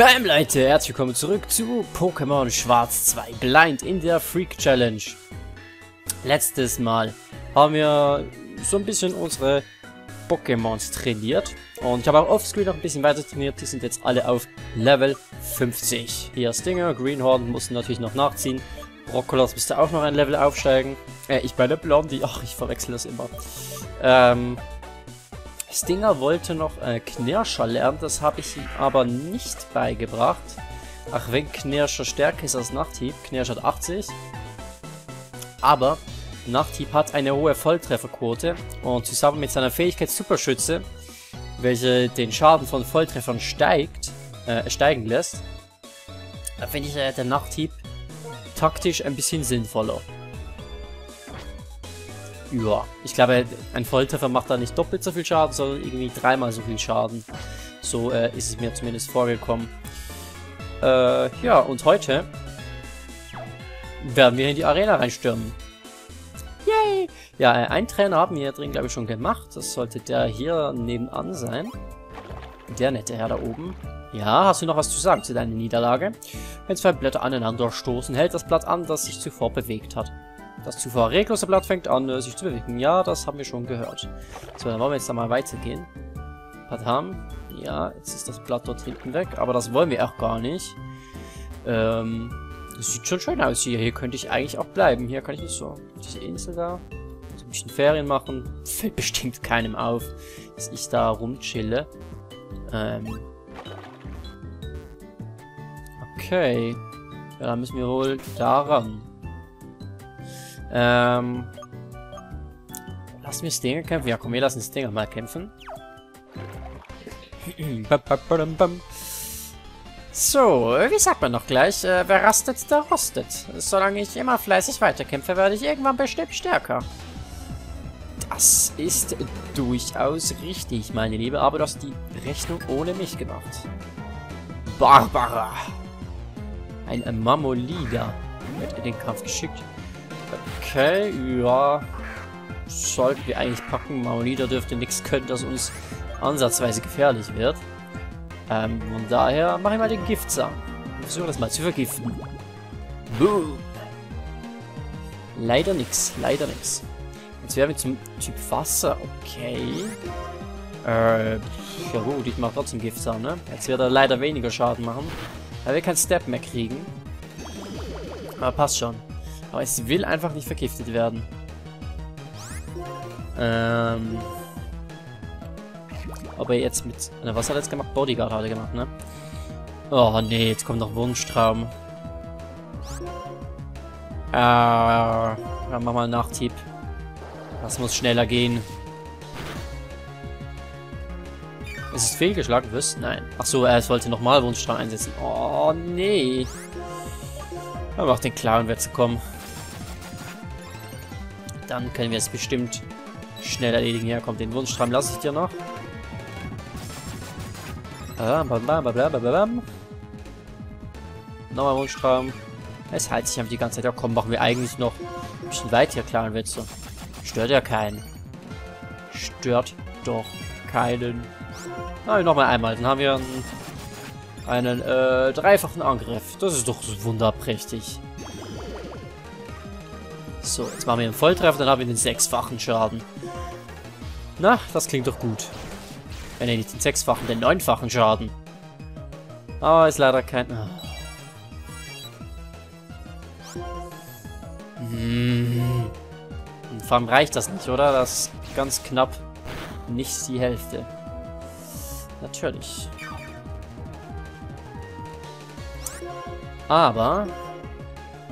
Bam Leute, herzlich willkommen zurück zu Pokémon Schwarz 2 Blind in der Freak Challenge. Letztes Mal haben wir so ein bisschen unsere Pokémons trainiert. Und ich habe auch offscreen noch ein bisschen weiter trainiert. Die sind jetzt alle auf Level 50. Hier Stinger, Greenhorn mussten natürlich noch nachziehen. Brokkolos müsste auch noch ein Level aufsteigen. Äh, ich bei Blondie. Ach, ich verwechsel das immer. Ähm, Stinger wollte noch äh, Knirscher lernen, das habe ich ihm aber nicht beigebracht. Ach, wenn Knirscher stärker ist als Nachthieb. Knirscher hat 80. Aber Nachthieb hat eine hohe Volltrefferquote und zusammen mit seiner Fähigkeit Superschütze, welche den Schaden von Volltreffern steigt, äh, steigen lässt, da finde ich äh, der Nachthieb taktisch ein bisschen sinnvoller. Ja, ich glaube, ein Volltreffer macht da nicht doppelt so viel Schaden, sondern irgendwie dreimal so viel Schaden. So äh, ist es mir zumindest vorgekommen. Äh, ja, und heute werden wir in die Arena reinstürmen. Yay! Ja, äh, ein Trainer haben wir hier drin, glaube ich, schon gemacht. Das sollte der hier nebenan sein. Der nette Herr da oben. Ja, hast du noch was zu sagen zu deiner Niederlage? Wenn zwei Blätter aneinander stoßen, hält das Blatt an, das sich zuvor bewegt hat. Das zuvor reglose Blatt fängt an, äh, sich zu bewegen. Ja, das haben wir schon gehört. So, dann wollen wir jetzt da mal weitergehen. Padam. Ja, jetzt ist das Blatt dort hinten weg, aber das wollen wir auch gar nicht. Ähm, das sieht schon schön aus hier. Hier könnte ich eigentlich auch bleiben. Hier kann ich nicht so diese Insel da so ein bisschen Ferien machen. Fällt bestimmt keinem auf, dass ich da rumchille. Ähm. Okay. Ja, dann müssen wir wohl daran. Ähm. Lassen wir Stinger kämpfen? Ja, komm, wir lassen Stinger mal kämpfen. so, wie sagt man noch gleich? Äh, wer rastet, der rostet. Solange ich immer fleißig weiterkämpfe, werde ich irgendwann bestimmt stärker. Das ist durchaus richtig, meine Liebe, aber du hast die Rechnung ohne mich gemacht. Barbara. Ein Mamolida wird in den Kampf geschickt. Okay, ja. Sollten wir eigentlich packen. Mamonida dürfte nichts können, das uns ansatzweise gefährlich wird. Ähm, von daher mache ich mal den Giftsam. Versuche das mal zu vergiften. Boom. Leider nix, leider nix. Jetzt wären wir zum Typ Wasser. Okay. Äh, ja gut, ich mache trotzdem Giftsam, ne? Jetzt wird er leider weniger Schaden machen. Er will keinen Step mehr kriegen. Aber passt schon. Aber es will einfach nicht vergiftet werden. Ähm. Ob er jetzt mit... Na, was hat er jetzt gemacht? Bodyguard hat er gemacht, ne? Oh, nee, jetzt kommt noch Wunschtraum. Äh, dann wir mal einen Nachtieb. Das muss schneller gehen. Ist es fehlgeschlagen? Was? Nein. Achso, er wollte nochmal Wunschtraum einsetzen. Oh, nee. Aber auch den klaren wird zu kommen. Dann können wir es bestimmt schnell erledigen. Ja, kommt den Wunschtraum lasse ich dir noch. Nochmal Wunschtraum. Es heilt sich einfach die ganze Zeit. Ja, komm, machen wir eigentlich noch ein bisschen weit hier, klaren Witze. Stört ja keinen. Stört doch keinen. Ah, nochmal einmal. Dann haben wir einen, einen äh, dreifachen Angriff. Das ist doch wunderprächtig. So, jetzt machen wir einen Volltreffer, dann haben wir den sechsfachen Schaden. Na, das klingt doch gut. Wenn er nicht den sechsfachen, den neunfachen Schaden. Aber oh, ist leider kein... Oh. Hm. Vor allem reicht das nicht, oder? Das ist ganz knapp nicht die Hälfte. Natürlich. Aber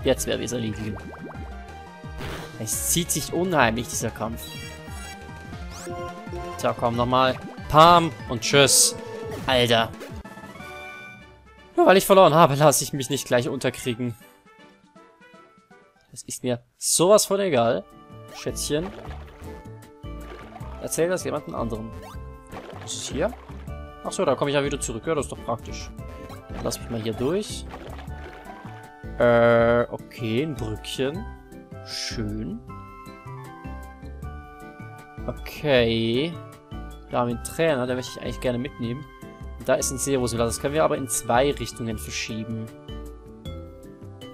jetzt wäre es erledigen. Es zieht sich unheimlich, dieser Kampf. Tja, komm, nochmal. Pam und tschüss. Alter. Nur weil ich verloren habe, lasse ich mich nicht gleich unterkriegen. Das ist mir sowas von egal. Schätzchen. Erzähl das jemandem anderen. Was ist hier? Achso, da komme ich ja wieder zurück. Ja, das ist doch praktisch. Lass mich mal hier durch. Äh, okay, ein Brückchen. Schön. Okay. Da haben wir einen Trainer, der möchte ich eigentlich gerne mitnehmen. da ist ein Zerosula. Das können wir aber in zwei Richtungen verschieben.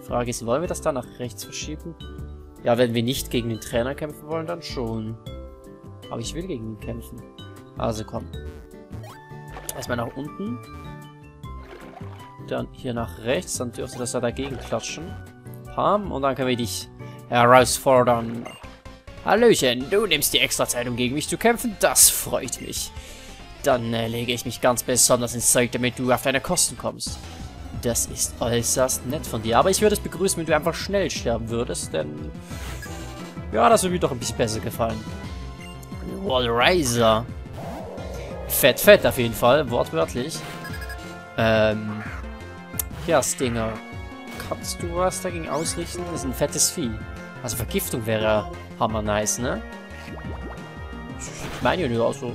Frage ist, wollen wir das da nach rechts verschieben? Ja, wenn wir nicht gegen den Trainer kämpfen wollen, dann schon. Aber ich will gegen ihn kämpfen. Also komm. Erstmal nach unten. Dann hier nach rechts. Dann dürfte das da dagegen klatschen. Pam. Und dann können wir dich herausfordern. Hallöchen, du nimmst die extra Zeit, um gegen mich zu kämpfen? Das freut mich. Dann äh, lege ich mich ganz besonders ins Zeug, damit du auf deine Kosten kommst. Das ist äußerst nett von dir. Aber ich würde es begrüßen, wenn du einfach schnell sterben würdest, denn... Ja, das würde mir doch ein bisschen besser gefallen. Wallraiser. Fett, fett auf jeden Fall, wortwörtlich. Ähm... Ja, Stinger. Kannst du was dagegen ausrichten? Das ist ein fettes Vieh. Also Vergiftung wäre hammer nice, ne? Ich meine ja nur auch so.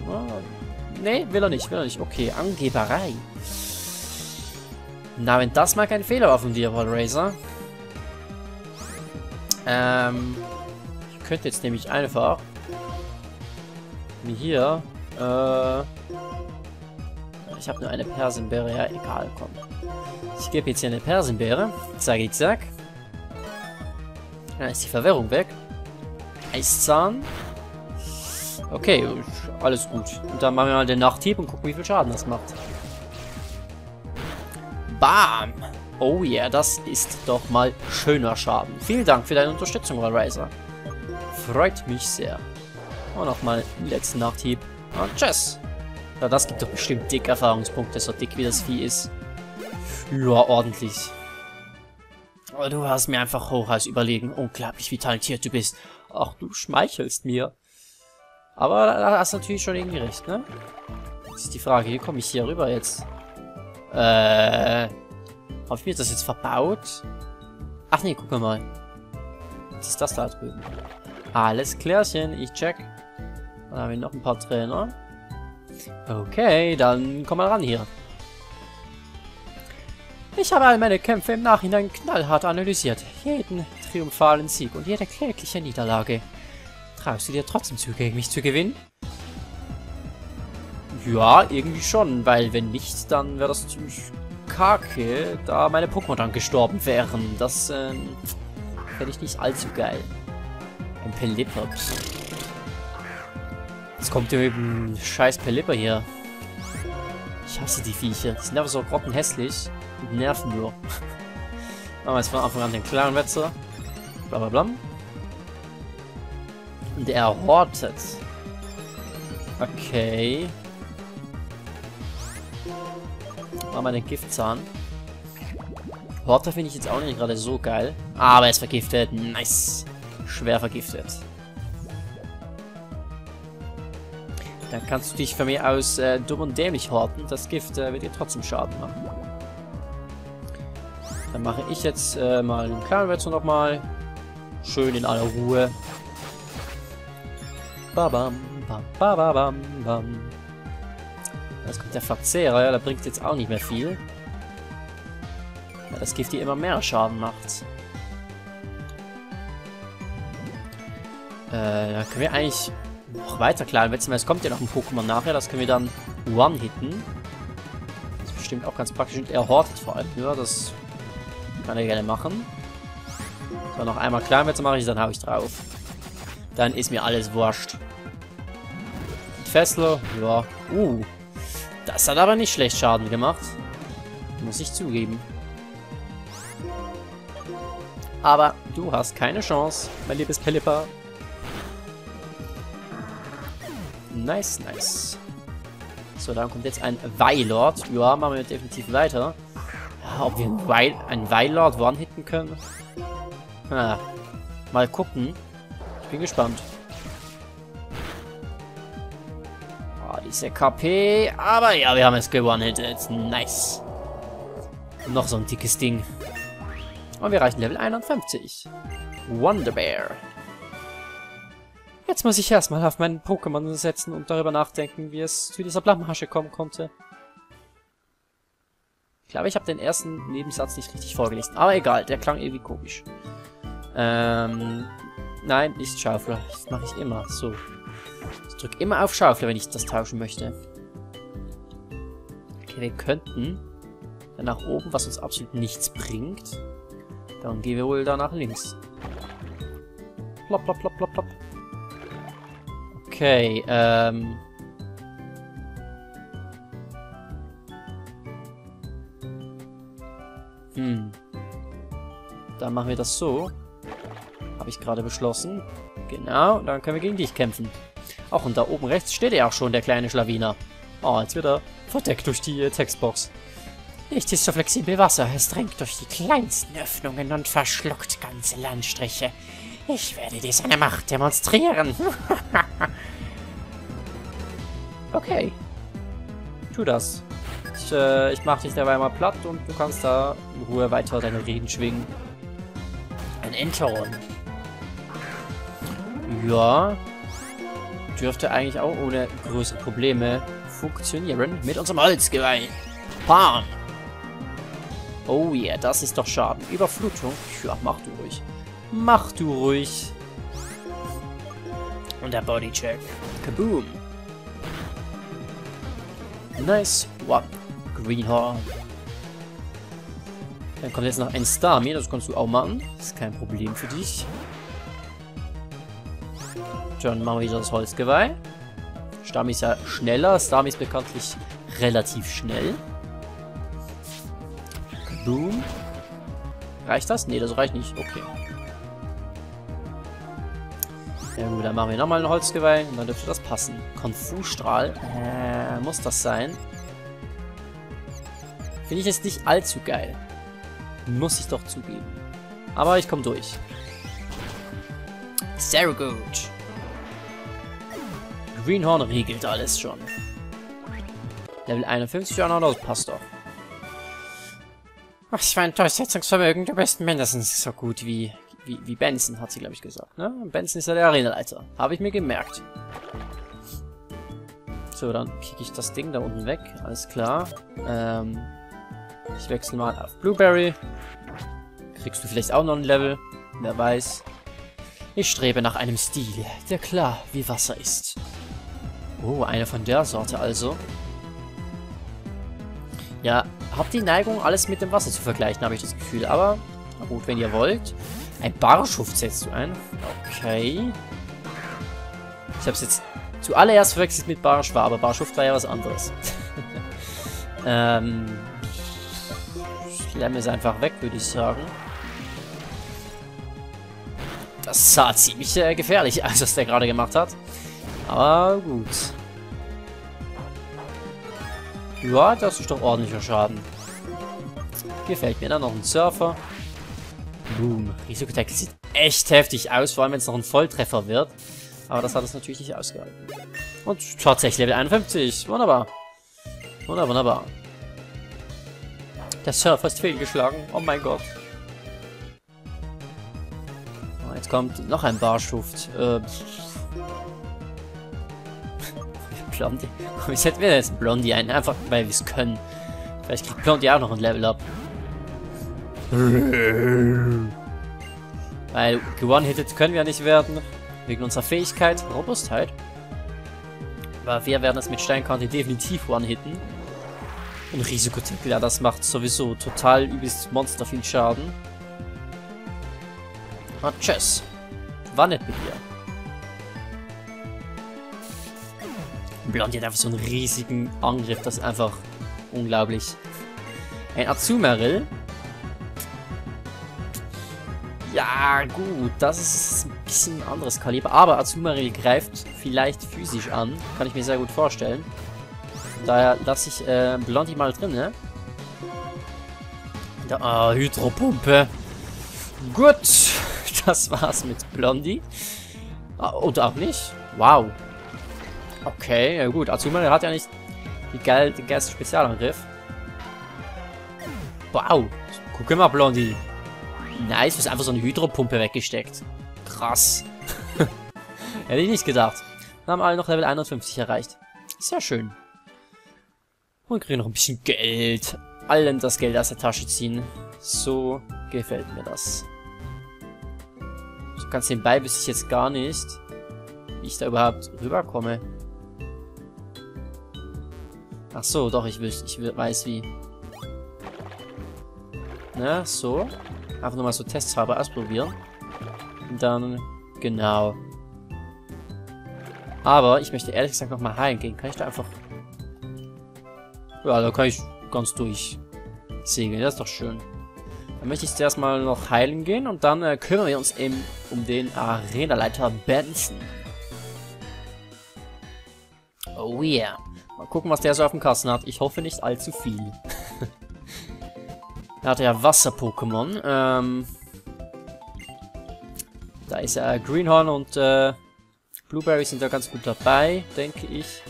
Ne, will er nicht, will er nicht. Okay, Angeberei. Na, wenn das mal kein Fehler war von dir, Wallraiser. Ähm, ich könnte jetzt nämlich einfach wie hier, äh, ich habe nur eine Persenbeere, ja, egal, komm. Ich gebe jetzt hier eine Persenbeere, zack, zack. Dann ist die Verwirrung weg. Eiszahn. Okay, alles gut. Und dann machen wir mal den Nachthieb und gucken, wie viel Schaden das macht. Bam! Oh yeah, das ist doch mal schöner Schaden. Vielen Dank für deine Unterstützung, Wallraiser. Freut mich sehr. Und nochmal den letzten Nachthieb. Und tschüss. Ja, das gibt doch bestimmt dick Erfahrungspunkte, so dick wie das Vieh ist. Ja, ordentlich. Aber du hast mir einfach hoch als überlegen. Unglaublich, wie talentiert du bist. Ach, du schmeichelst mir. Aber da hast du natürlich schon irgendwie recht, ne? Das ist die Frage, wie komme ich hier rüber jetzt? Äh... Habe ich mir das jetzt verbaut? Ach nee, guck mal. Was ist das da drüben? Alles klärchen, ich check. Dann haben wir noch ein paar Trainer. Okay, dann komm mal ran hier. Ich habe all meine Kämpfe im Nachhinein knallhart analysiert. Jeden triumphalen Sieg und jede klägliche Niederlage. Traust du dir trotzdem zu, gegen mich zu gewinnen? Ja, irgendwie schon, weil wenn nicht, dann wäre das ziemlich kacke, da meine Pokémon dann gestorben wären. Das ähm, fände ich nicht allzu geil. Ein Pelipops. Jetzt kommt eben scheiß Pelipper hier. Ich hasse die Viecher. Die sind einfach so grottenhässlich. Und nerven nur. Machen wir jetzt von Anfang an den klaren Wetzer. Blablabla. Und er hortet. Okay. Machen wir den Giftzahn. Horter finde ich jetzt auch nicht gerade so geil. Aber er ist vergiftet. Nice. Schwer vergiftet. Dann kannst du dich von mir aus äh, dumm und dämlich horten. Das Gift äh, wird dir trotzdem Schaden machen. Dann mache ich jetzt äh, mal einen kleinen nochmal. Schön in aller Ruhe. Babam, bam, babam, bam. Jetzt kommt der Verzehrer, ja, der bringt jetzt auch nicht mehr viel. Weil das Gift hier immer mehr Schaden macht. Äh, da können wir eigentlich noch weiter wetzen, weil es kommt ja noch ein Pokémon nachher, das können wir dann one-hitten. Das ist bestimmt auch ganz praktisch und er hortet vor allem, ja, das kann er gerne machen. So, noch einmal Kleinwetze mache ich, dann habe ich drauf. Dann ist mir alles wurscht. Fessler, ja. Uh, das hat aber nicht schlecht Schaden gemacht. Muss ich zugeben. Aber du hast keine Chance, mein liebes Pelipper. Nice, nice. So, dann kommt jetzt ein Weilord. Ja, machen wir definitiv weiter. Ob wir einen, Weil einen Weilord one-hitten können? Ah, mal gucken. Ich bin gespannt. Oh, diese KP. Aber ja, wir haben es gewonnen-hittet. Nice. Noch so ein dickes Ding. Und wir erreichen Level 51. Wonder Bear. Jetzt muss ich erstmal auf meinen Pokémon setzen und darüber nachdenken, wie es zu dieser Blamhasche kommen konnte. Ich glaube, ich habe den ersten Nebensatz nicht richtig vorgelesen. Aber egal, der klang irgendwie komisch. Ähm, nein, nicht Schaufler. Das mache ich immer. So. Ich drücke immer auf Schaufler, wenn ich das tauschen möchte. Okay, wir könnten dann nach oben, was uns absolut nichts bringt. Dann gehen wir wohl da nach links. Plopp, plopp, plopp, plopp, plopp. Okay, ähm... Hm. Dann machen wir das so. Habe ich gerade beschlossen. Genau, dann können wir gegen dich kämpfen. Auch und da oben rechts steht ja auch schon, der kleine Schlawiner. Oh, jetzt wird er verdeckt durch die äh, Textbox. Nicht ist so flexibel Wasser. Es drängt durch die kleinsten Öffnungen und verschluckt ganze Landstriche. Ich werde dir seine Macht demonstrieren. okay. Tu das. Ich, äh, ich mach dich dabei mal platt und du kannst da in Ruhe weiter deine Reden schwingen. Ein Enthorn. Ja. Dürfte eigentlich auch ohne größere Probleme funktionieren mit unserem Holzgeweih. Bam! Oh yeah, das ist doch Schaden. Überflutung? Ja, mach du ruhig. Mach du ruhig. Und der Bodycheck. Kaboom. Nice. Wow. Greenhorn. Dann kommt jetzt noch ein Starmie, das kannst du auch machen. Ist kein Problem für dich. Dann machen wir wieder das Holzgeweih. Starmie ist ja schneller. Starmie ist bekanntlich relativ schnell. Boom. Reicht das? Nee, das reicht nicht. Okay. Ja gut, dann machen wir nochmal ein Holzgeweih und dann dürfte das passen. Konfusstrahl. Äh, muss das sein? Finde ich jetzt nicht allzu geil. Muss ich doch zugeben. Aber ich komme durch. Sehr gut. Greenhorn regelt alles schon. Level 51 auch noch, das passt doch. Was für ein Durchsetzungsvermögen, du bist mindestens so gut wie, wie, wie Benson, hat sie, glaube ich, gesagt. Ne? Benson ist ja der Arenaleiter. Habe ich mir gemerkt. So, dann kicke ich das Ding da unten weg. Alles klar. Ähm, ich wechsle mal auf Blueberry. Kriegst du vielleicht auch noch ein Level? Wer weiß. Ich strebe nach einem Stil, der klar wie Wasser ist. Oh, eine von der Sorte also. Ja, habt die Neigung, alles mit dem Wasser zu vergleichen, habe ich das Gefühl. Aber, na gut, wenn ihr wollt. Ein Barschuft setzt du ein. Okay. Ich habe es jetzt zuallererst verwechselt mit Barschwa, aber Barschuft war ja was anderes. ähm, Schlemm es einfach weg, würde ich sagen. Das sah ziemlich äh, gefährlich aus, was der gerade gemacht hat. Aber gut. Ja, das ist doch ordentlicher Schaden. Gefällt mir dann noch ein Surfer. Boom. Risikotackle sieht echt heftig aus, vor allem wenn es noch ein Volltreffer wird. Aber das hat es natürlich nicht ausgehalten. Und tatsächlich Level 51. Wunderbar. Wunderbar, wunderbar. Der Surfer ist fehlgeschlagen. Oh mein Gott. Oh, jetzt kommt noch ein Barschuft. Äh, Blondie. Wie setzen wir jetzt Blondie ein? Einfach, weil wir es können. Vielleicht kriegt Blondie auch noch ein Level up. weil gewonnen-hitted können wir nicht werden. Wegen unserer Fähigkeit. Robustheit. Aber wir werden es mit Steinkante definitiv one-hitten. Und Risikotackle, ja, das macht sowieso total übelst monster viel Schaden. Ah, tschüss. War nett mit dir. Blondie hat einfach so einen riesigen Angriff, das ist einfach unglaublich. Ein Azumarill. Ja, gut, das ist ein bisschen ein anderes Kaliber. Aber Azumarill greift vielleicht physisch an. Kann ich mir sehr gut vorstellen. Daher lasse ich äh, Blondie mal drin, ne? Da, ah, Hydropumpe. Gut, das war's mit Blondie. Ah, und auch nicht. Wow. Okay, ja gut. Azuma hat ja nicht die geil, den geilsten Spezialangriff. Wow. Guck mal, Blondie. Nice, du hast einfach so eine Hydropumpe weggesteckt. Krass. Hätte ich nicht gedacht. Dann haben alle noch Level 51 erreicht. Sehr schön. Und kriegen noch ein bisschen Geld. Allen das Geld aus der Tasche ziehen. So gefällt mir das. So ganz nebenbei wüsste ich jetzt gar nicht, wie ich da überhaupt rüberkomme. Ach so, doch, ich, wüs ich weiß wie. Na, so. Einfach nur mal so testhalber ausprobieren. Und dann, genau. Aber ich möchte ehrlich gesagt nochmal heilen gehen. Kann ich da einfach... Ja, da kann ich ganz durch segeln. Das ist doch schön. Dann möchte ich zuerst mal noch heilen gehen und dann äh, kümmern wir uns eben um den Arenaleiter Benson. Oh yeah. Mal gucken, was der so auf dem Kasten hat. Ich hoffe nicht allzu viel. er hat ja Wasser-Pokémon. Ähm, da ist ja Greenhorn und äh, Blueberry sind da ganz gut dabei, denke ich.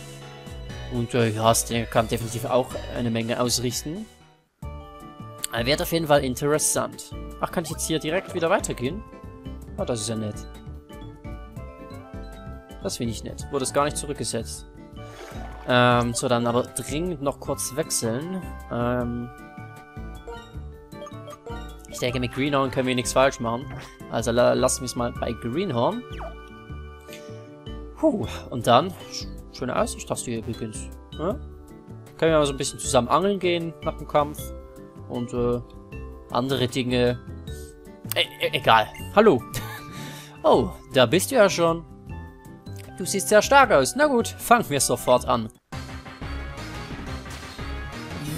Und äh, ja, Stinger kann definitiv auch eine Menge ausrichten. Er wird auf jeden Fall interessant. Ach, kann ich jetzt hier direkt wieder weitergehen? Oh, das ist ja nett. Das finde ich nett. Wurde es gar nicht zurückgesetzt. Ähm, so, dann aber dringend noch kurz wechseln. Ähm, ich denke, mit Greenhorn können wir nichts falsch machen. Also la lassen wir es mal bei Greenhorn. Puh, und dann, schöne Aussichtstaste hier übrigens. Ja? Können wir mal so ein bisschen zusammen angeln gehen nach dem Kampf. Und äh, andere Dinge. E e egal. Hallo. Oh, da bist du ja schon. Du siehst sehr stark aus. Na gut, fangen wir sofort an.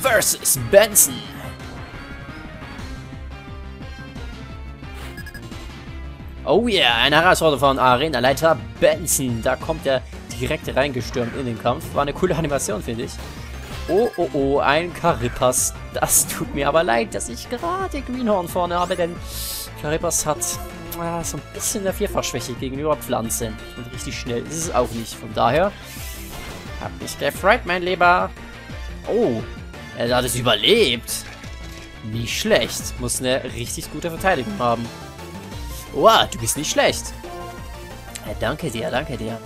Versus Benson. Oh yeah, eine Herausforderung von Arena-Leiter Benson. Da kommt er direkt reingestürmt in den Kampf. War eine coole Animation, finde ich. Oh, oh, oh, ein Karipas. Das tut mir aber leid, dass ich gerade Greenhorn vorne habe, denn Karipas hat äh, so ein bisschen der Vierfachschwäche gegenüber Pflanzen. Und richtig schnell ist es auch nicht. Von daher, hab mich gefreut, mein Lieber. Oh, er hat es überlebt. Nicht schlecht. Muss eine richtig gute Verteidigung haben. Wow, du bist nicht schlecht. Ja, danke dir, danke dir.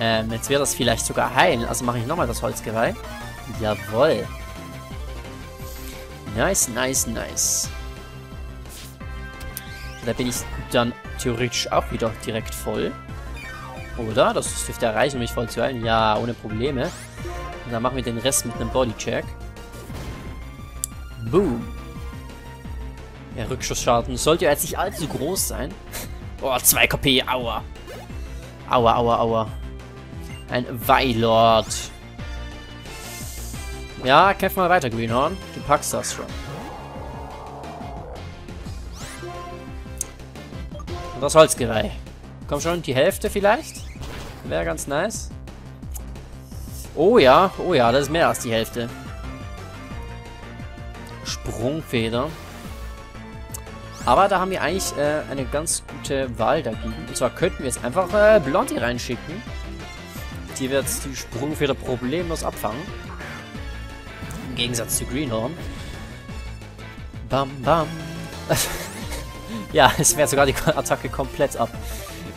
Ähm, jetzt wird das vielleicht sogar heilen. Also mache ich nochmal das Holzgeweih. Jawoll. Nice, nice, nice. Da bin ich dann theoretisch auch wieder direkt voll. Oder? Das dürfte erreichen, um mich voll zu heilen. Ja, ohne Probleme. Und dann machen wir den Rest mit einem Bodycheck. Boom. Der Rückschussschaden sollte jetzt nicht allzu groß sein. Oh, 2 KP, aua. Aua, aua, aua. Ein Weilord. Ja, kämpf mal weiter, Greenhorn. Du packst das schon. Und das Holzgeweih. Komm schon, die Hälfte vielleicht? Wäre ganz nice. Oh ja, oh ja, das ist mehr als die Hälfte. Sprungfeder. Aber da haben wir eigentlich äh, eine ganz gute Wahl dagegen. Und zwar könnten wir jetzt einfach äh, Blondie reinschicken. Die wird die Sprungfeder problemlos abfangen. Im Gegensatz zu Greenhorn. Bam, bam. ja, es wäre sogar die Attacke komplett ab.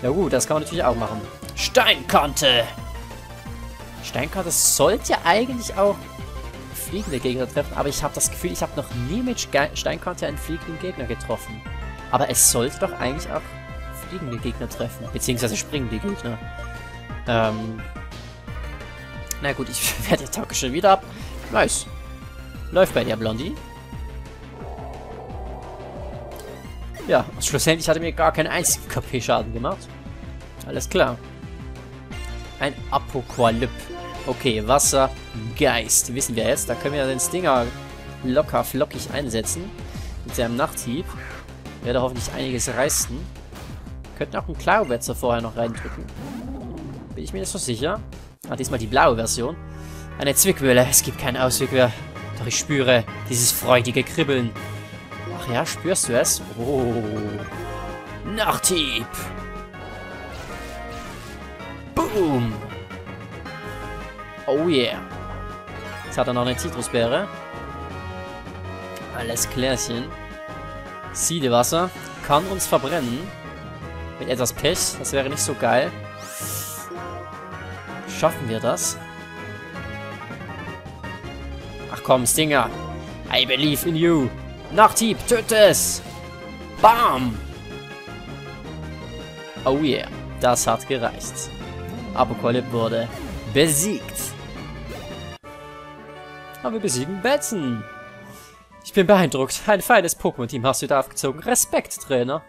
Ja gut, das kann man natürlich auch machen. Steinkante! Steinkante sollte eigentlich auch fliegende Gegner treffen, aber ich habe das Gefühl, ich habe noch nie mit Steinkante einen fliegenden Gegner getroffen. Aber es sollte doch eigentlich auch fliegende Gegner treffen, beziehungsweise springende Gegner. Ähm. Na gut, ich werde die Attacke schon wieder ab. Nice. Läuft bei dir, Blondie. Ja, schlussendlich hat er mir gar keinen einzigen KP-Schaden gemacht. Alles klar. Ein Apokalyp. Okay, Wasser, Geist. Wissen wir jetzt. Da können wir den Stinger locker flockig einsetzen. Mit seinem Nachthieb. Werde hoffentlich einiges reißen. Könnten auch einen Klauwetzer vorher noch reindrücken. Bin ich mir nicht so sicher. Ah, diesmal die blaue Version. Eine Zwickmühle. Es gibt keinen Ausweg mehr. Doch ich spüre dieses freudige Kribbeln. Ach ja, spürst du es? Oh. Nachthieb. Boom. Oh yeah. Jetzt hat er noch eine Zitrusbeere. Alles klärchen. Siedewasser. Kann uns verbrennen. Mit etwas Pech. Das wäre nicht so geil. Schaffen wir das? komm, Stinger. I believe in you. Nachthieb, töte es. Bam. Oh yeah, das hat gereicht. Apokalypse wurde besiegt. Aber wir besiegen Betzen. Ich bin beeindruckt. Ein feines Pokémon-Team hast du da aufgezogen. Respekt, Trainer.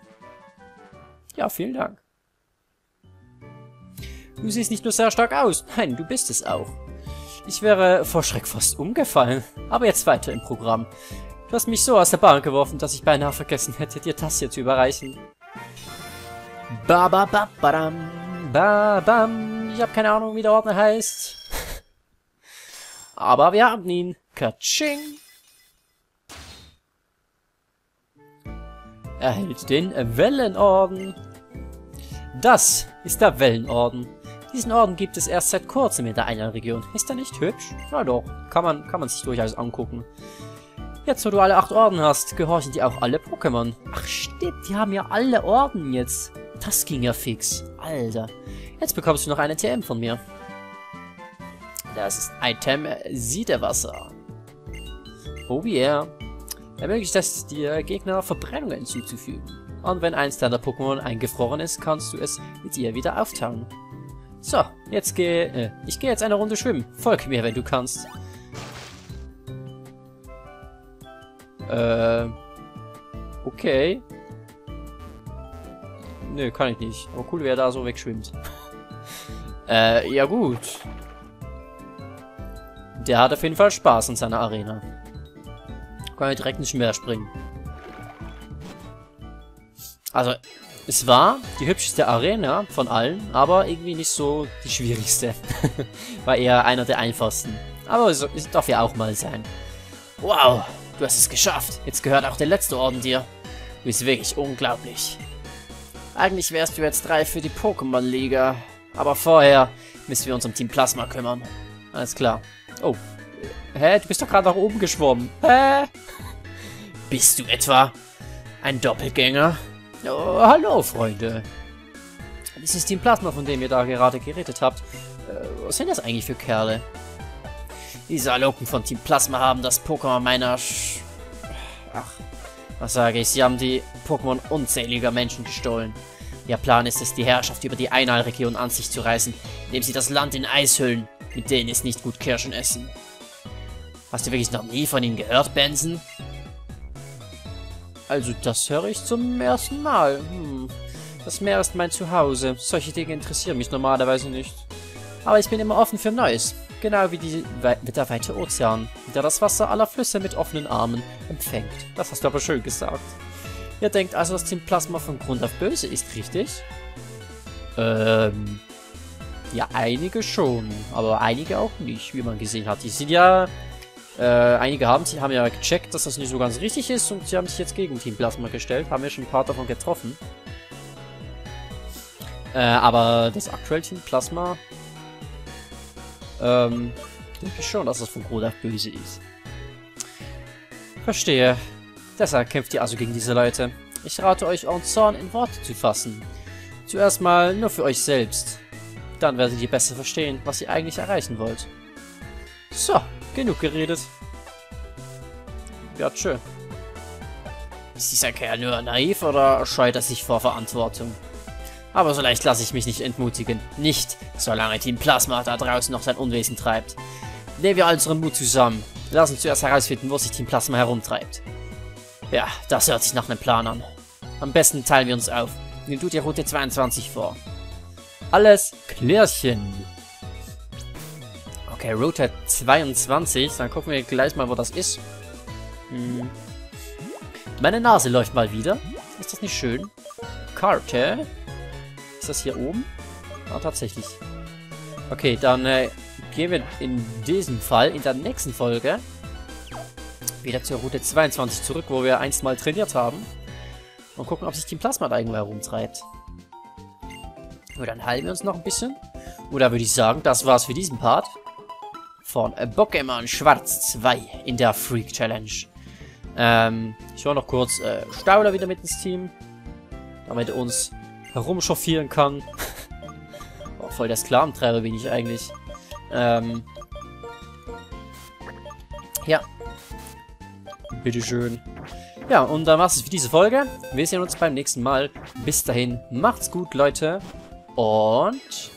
Ja, vielen Dank. Du siehst nicht nur sehr stark aus. Nein, du bist es auch. Ich wäre vor Schreck fast umgefallen. Aber jetzt weiter im Programm. Du hast mich so aus der Bahn geworfen, dass ich beinahe vergessen hätte, dir das hier zu überreichen. Ba ba ba badam, ba bam. Ich habe keine Ahnung, wie der Ordner heißt. Aber wir haben ihn. Katsching. Erhält den Wellenorden. Das ist der Wellenorden. Diesen Orden gibt es erst seit kurzem in der Einlandregion. Ist er nicht hübsch? Na doch, kann man, kann man sich durchaus angucken. Jetzt, wo du alle acht Orden hast, gehorchen dir auch alle Pokémon. Ach stimmt, die haben ja alle Orden jetzt. Das ging ja fix. Alter. Jetzt bekommst du noch eine TM von mir. Das ist Item Siedewasser. Oh yeah. Ermöglicht es dir, Gegner Verbrennungen zuzufügen. Und wenn eins deiner Pokémon eingefroren ist, kannst du es mit ihr wieder auftauen. So, jetzt gehe... Äh, ich gehe jetzt eine Runde schwimmen. Folge mir, wenn du kannst. Äh... Okay. Nö, kann ich nicht. Aber cool, wer da so wegschwimmt. äh, ja gut. Der hat auf jeden Fall Spaß in seiner Arena. Kann wir direkt ins Meer springen. Also, es war die hübscheste Arena von allen, aber irgendwie nicht so die schwierigste. war eher einer der einfachsten. Aber es, es darf ja auch mal sein. Wow, du hast es geschafft. Jetzt gehört auch der letzte Orden dir. Du bist wirklich unglaublich. Eigentlich wärst du jetzt drei für die Pokémon-Liga. Aber vorher müssen wir uns um Team Plasma kümmern. Alles klar. Oh. Hä? Du bist doch gerade nach oben geschwommen. Hä? Bist du etwa ein Doppelgänger? Oh, hallo, Freunde. Dieses Team Plasma, von dem ihr da gerade geredet habt, äh, was sind das eigentlich für Kerle? Diese Aloken von Team Plasma haben das Pokémon meiner... Sch Ach, was sage ich? Sie haben die Pokémon unzähliger Menschen gestohlen. Ihr Plan ist es, die Herrschaft über die Einalregion an sich zu reißen, indem sie das Land in Eis hüllen, mit denen es nicht gut Kirschen essen. Hast du wirklich noch nie von ihnen gehört, Benson? Also das höre ich zum ersten Mal. Hm. Das Meer ist mein Zuhause. Solche Dinge interessieren mich normalerweise nicht. Aber ich bin immer offen für Neues. Genau wie, die, wie der weite Ozean, der das Wasser aller Flüsse mit offenen Armen empfängt. Das hast du aber schön gesagt. Ihr denkt also, dass Team Plasma von Grund auf böse ist, richtig? Ähm... Ja, einige schon, aber einige auch nicht, wie man gesehen hat. Die sind ja äh, einige haben, haben ja gecheckt, dass das nicht so ganz richtig ist und sie haben sich jetzt gegen Team Plasma gestellt. Haben wir schon ein paar davon getroffen. Äh, aber das aktuelle Team Plasma, ähm, denke ich schon, dass das von Grund auf böse ist. Verstehe. Deshalb kämpft ihr also gegen diese Leute. Ich rate euch, euren Zorn in Worte zu fassen. Zuerst mal nur für euch selbst. Dann werdet ihr besser verstehen, was ihr eigentlich erreichen wollt. So, Genug geredet. Ja, tschö. Ist dieser Kerl nur naiv oder scheut er sich vor Verantwortung? Aber so leicht lasse ich mich nicht entmutigen. Nicht, solange Team Plasma da draußen noch sein Unwesen treibt. Nehmen wir unseren Mut zusammen. Lass uns zuerst herausfinden, wo sich Team Plasma herumtreibt. Ja, das hört sich nach einem Plan an. Am besten teilen wir uns auf. Nimm du dir Route 22 vor. Alles Klärchen. Okay, Route 22. Dann gucken wir gleich mal, wo das ist. Hm. Meine Nase läuft mal wieder. Ist das nicht schön? Karte. Ist das hier oben? Ah, tatsächlich. Okay, dann äh, gehen wir in diesem Fall, in der nächsten Folge, wieder zur Route 22 zurück, wo wir einst mal trainiert haben. Und gucken, ob sich Team Plasma da irgendwo herumtreibt. Und dann heilen wir uns noch ein bisschen. Oder würde ich sagen, das war's für diesen Part von Pokémon Schwarz 2 in der Freak Challenge. Ähm, ich hole noch kurz äh, Stauler wieder mit ins Team, damit er uns herumchauffieren kann. oh, voll der Sklaventreiber bin ich eigentlich. Ähm, ja. Bitteschön. Ja, und dann war's es für diese Folge. Wir sehen uns beim nächsten Mal. Bis dahin, macht's gut, Leute. Und...